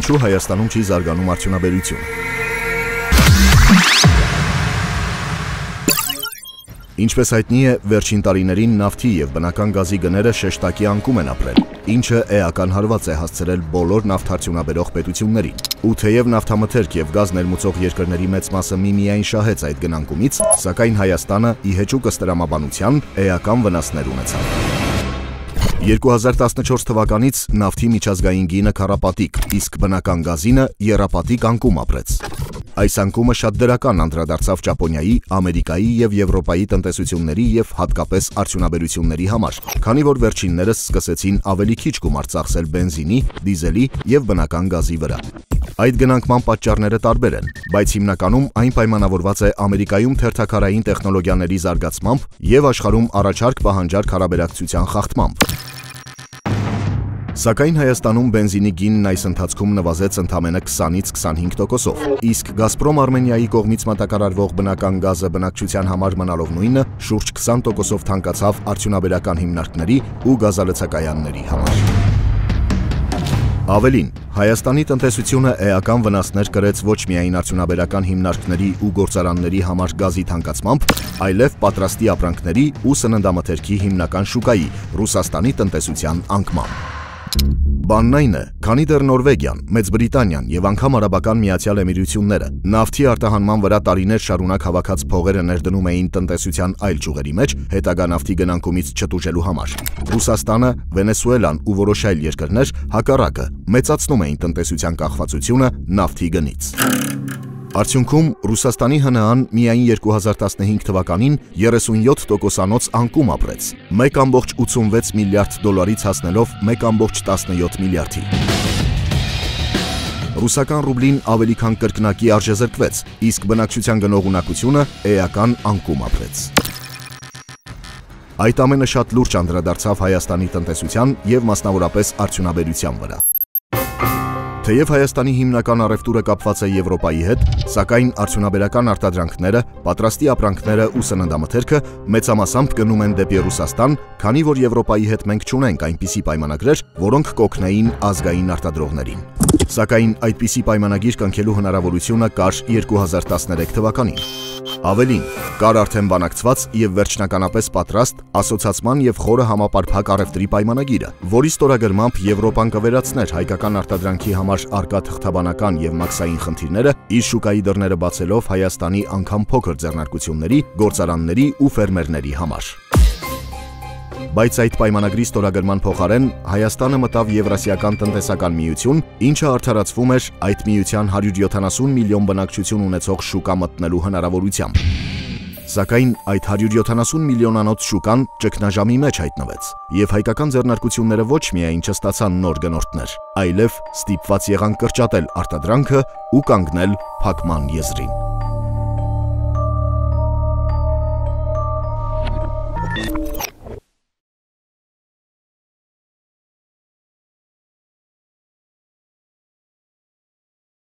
ինչու Հայաստանում չի զարգանում արդյունաբերությունը։ Ինչպես հայտնի է, վերջին տարիներին նավթի եւ բնական գազի գները շեշտակի անկում են ապրել, ինչը էական հարված է հասցրել բոլոր նավթարդյունաբերող պետություններին։ Ու թեև նավթամթերք եւ գազ ներմուծող երկրների մեծ մասը միմիայն շահեց այդ գնանկումից, սակայն Հայաստանը ի հեճուկ ըստ տրամաբանության էական վնասներ ունեցավ։ 2014 թվականից նավթի միջազգային գինը քարապատիկ, իսկ բնական գազինը երապատիկ անկում ապրեց։ Այս անկումը շատ դրական անդրադարձավ Ճապոնիայի, Ամերիկայի եւ Եվրոպայի տնտեսությունների եւ հատկապես արդյունաբերությունների համար, քանի որ վերջիններս սկսեցին ավելի քիչ գումար ծախսել բենզինի, դիզելի եւ բնական գազի վրա։ Այդ գնանկման պատճառները տարբեր են, բայց հիմնականում այն պայմանավորված է Ամերիկայում թերթակարային տեխնոլոգիաների զարգացմամբ եւ աշխարհում առաջարկ պահանջարկ հարաբերակցության խախտմամբ։ Սակայն Հայաստանում բենզինի գինն այս ընթացքում նվազեց ընդամենը 20-ից 25%-ով, իսկ Գազպրոմ Արմենիայի կողմից մատակարարվող բնական գազը բնակչության համար մնալով նույնը, շուրջ 20%-ով թանկացավ արդյունաբերական հիմնարկների ու գազալցակայանների համար։ Ավելին, Հայաստանի տնտեսությունը էական վնասներ կրեց ոչ միայն արդյունաբերական հիմնարկների ու գործարանների համար գազի թանկացմամբ, այլև պատրաստի ապրանքների ու սննդամթերքի հիմնական շուկայի՝ Ռուսաստանի տնտեսության անկմամբ։ Բանն այն է, քանի դեռ Նորվեգիան, Մեծ Բրիտանիան եւ անգամ Արաբական Միացյալ Էմիրությունները նավթի արտահանման վրա տարիներ շարունակ հավաքած փողերը ներդնում էին տնտեսության այլ ճյուղերի մեջ հետագա նավթի գնանկումից չտուժելու համար։ Ռուսաստանը, Վենեսուելան ու որոշ այլ երկրներ հակառակը մեծացնում էին տնտեսության կախվածությունը նավթի գնից։ Արդյունքում Ռուսաստանի ՀՆԱ-ն միայն 2015 թվականին 37%-անոց անկում ապրեց, 1.86 միլիարդ դոլարից հասնելով 1.17 միլիարդի։ Ռուսական ռուբլին ավելի քան կրկնակի արժեզրկվեց, իսկ բնակչության գնողունակությունը էական անկում ապրեց։ Այդ ամենը շատ լուրջ անդրադարձավ Հայաստանի տնտեսության եւ մասնավորապես արդյունաբերության վրա։ Թեև Հայաստանի հիմնական առևտուրը կապված է Եվրոպայի հետ, սակայն արդյունաբերական արտադրանքները, պատրաստի ապրանքները ու սննդամթերքը մեծամասամբ գնում են դեպի Ռուսաստան, քանի որ Եվրոպայի հետ մենք չունենք այնպիսի պայմանագրեր, որոնք կօգնեին ազգային արտադրողներին։ Սակայն այդպիսի պայմանագիր կնքելու հնարավորությունը կար 2013 թվականին։ Ավելին, կար արդեն բանակցված եւ վերջնականապես պատրաստ ասոցիացման եւ խորը համապարփակ առևտրի պայմանագիրը, որի ստորագրմամբ Եվրոպան կվերացներ հայկական արտադրանքի համար արկա թղթաբանական եւ մաքսային խնդիրները, իր շուկայի դռները բացելով Հայաստանի անգամ փոքր ձեռնարկությունների, գործարանների ու ֆերմերների համար բայց այդ պայմանագրի ստորագրման փոխարեն Հայաստանը մտավ Եվրասիական տնտեսական միություն, ինչը արդարացվում էր այդ միության 170 միլիոն բնակչություն ունեցող շուկա մտնելու հնարավորությամբ։ Սակայն այդ 170 միլիոնանոց շուկան ճգնաժամի մեջ հայտնվեց, եւ հայկական ձեռնարկությունները ոչ միայն չստացան նոր գնորդներ, այլև ստիպված եղան կրճատել արտադրանքը ու կանգնել փակման եզրին։